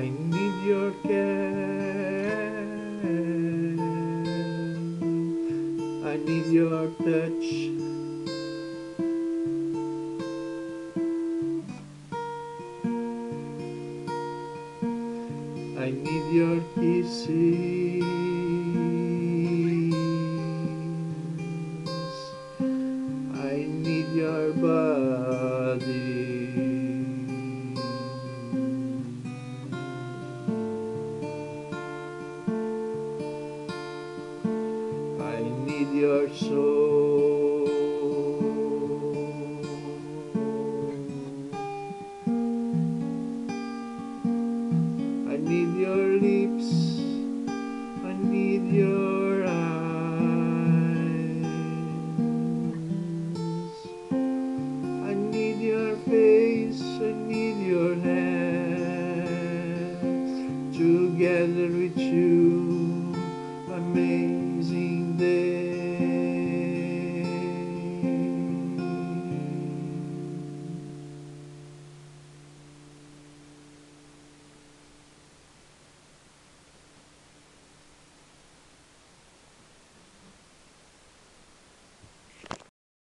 I need your care. I need your touch. I need your kisses. I need your body. Need your soul. I need your lips. I need your eyes. I need your face. I need your hands. Together with you.